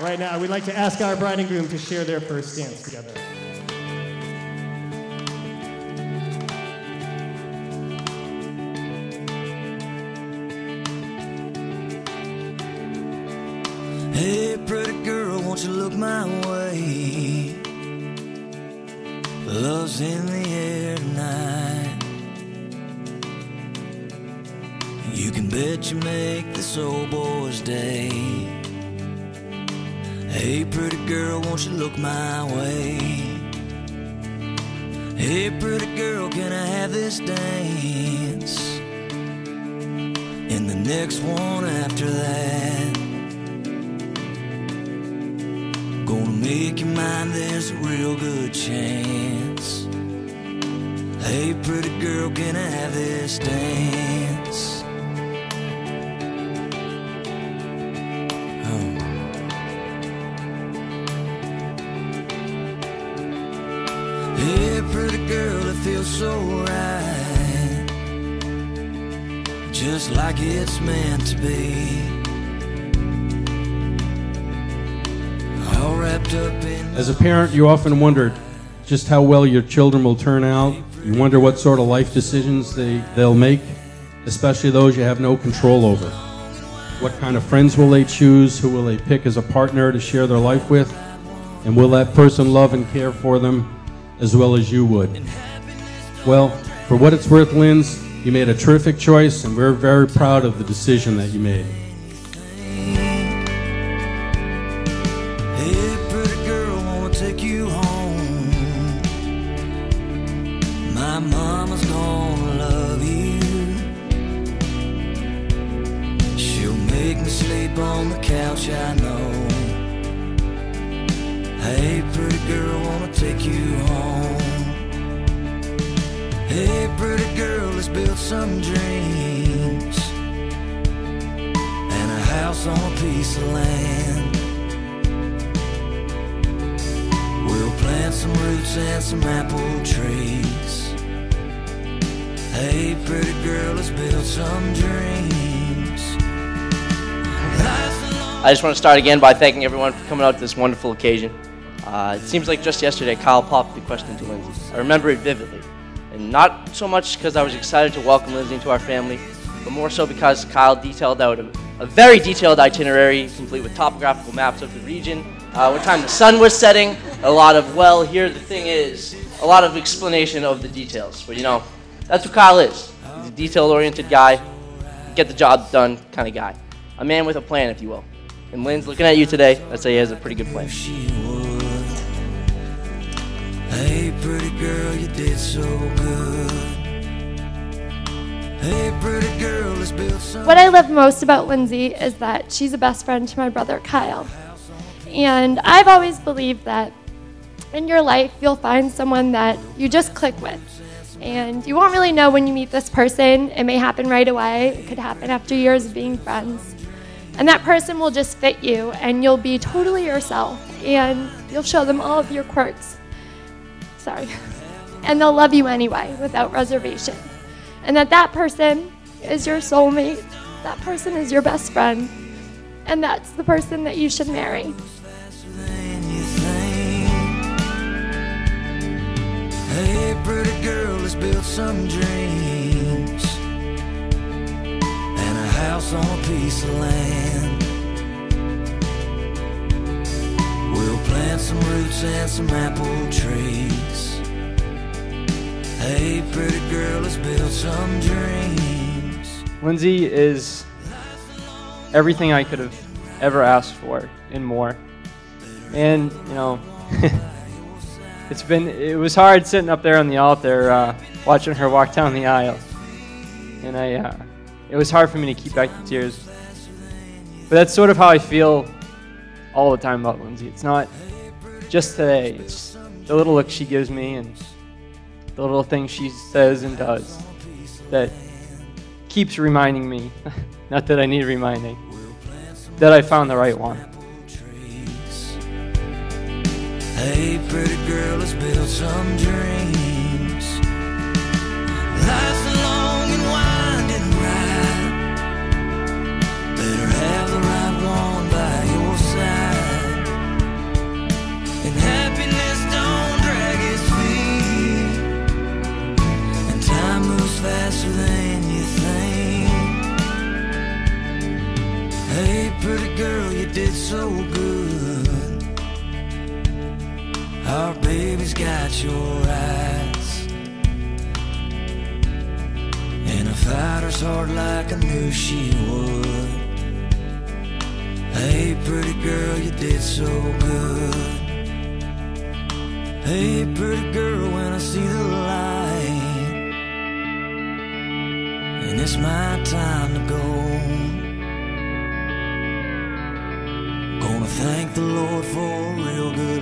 Right now, we'd like to ask our bride and groom to share their first dance together. Hey, pretty girl, won't you look my way? Love's in the air tonight. You can bet you make this old boy's day. Hey, pretty girl, won't you look my way? Hey, pretty girl, can I have this dance? And the next one after that. Gonna make you mine, there's a real good chance. Hey, pretty girl, can I have this dance? Feels so right. Just like it's meant to be. All wrapped up in. As a parent, you often wondered just how well your children will turn out. You wonder what sort of life decisions they, they'll make, especially those you have no control over. What kind of friends will they choose? Who will they pick as a partner to share their life with? And will that person love and care for them as well as you would? Well, for what it's worth, Linz, you made a terrific choice, and we're very proud of the decision that you made. Hey, pretty girl, wanna take you home. My mama's gonna love you. She'll make me sleep on the couch, I know. Hey, pretty girl, wanna take you home. Hey, pretty girl, let's build some dreams. And a house on a piece of land. We'll plant some roots and some apple trees. Hey, pretty girl, let's build some dreams. I just want to start again by thanking everyone for coming out to this wonderful occasion. Uh, it seems like just yesterday Kyle popped the question to Lindsay. I remember it vividly. And not so much because I was excited to welcome Lindsay into our family, but more so because Kyle detailed out a, a very detailed itinerary, complete with topographical maps of the region, uh, what time the sun was setting, a lot of, well, here the thing is, a lot of explanation of the details. But you know, that's what Kyle is. He's a detail oriented guy, get the job done kind of guy. A man with a plan, if you will. And Linz looking at you today. I'd say he has a pretty good plan. Pretty girl, you did so good. Hey, pretty girl, let's build. What I love most about Lindsay is that she's a best friend to my brother Kyle. And I've always believed that in your life you'll find someone that you just click with. And you won't really know when you meet this person. It may happen right away, it could happen after years of being friends. And that person will just fit you, and you'll be totally yourself, and you'll show them all of your quirks. Sorry. And they'll love you anyway, without reservation. And that that person is your soulmate, that person is your best friend, and that's the person that you should marry. Hey, pretty girl, let's build some dreams. And a house on a piece of land. Some roots and some apple trees. Hey, pretty girl, let's build some dreams. Lindsay is everything I could have ever asked for and more. And, you know, it's been, it was hard sitting up there on the altar uh, watching her walk down the aisle. And I, uh, it was hard for me to keep back the tears. But that's sort of how I feel all the time about Lindsay. It's not just today, it's the little look she gives me and the little things she says and does that keeps reminding me, not that I need reminding, that I found the right one. Hey, pretty girl, let's build some dreams. Hey, pretty girl, you did so good. Our baby's got your eyes. And a fighter's heart like I knew she would. Hey, pretty girl, you did so good. Hey, pretty girl, when I see the light, and it's my time to go. Thank the Lord for real good.